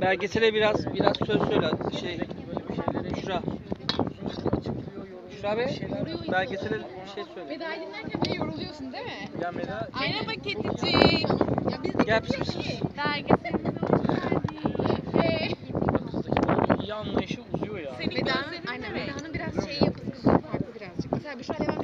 Belgesele biraz biraz söz söyle şey Şura. Şura be belgesele bir şey söyle. Veda dinlerken bile yoruluyorsun değil mi? Ya Meda Aynen bak. Ya biz de Gel pis pis pis. belgeselimize hoş geldin. Ee, anlayışı uzuyor ya. Senin Veda'nın, gözlerin aynen de mi? Veda'nın biraz şey yapısı farklı birazcık. Mesela Büşra Levent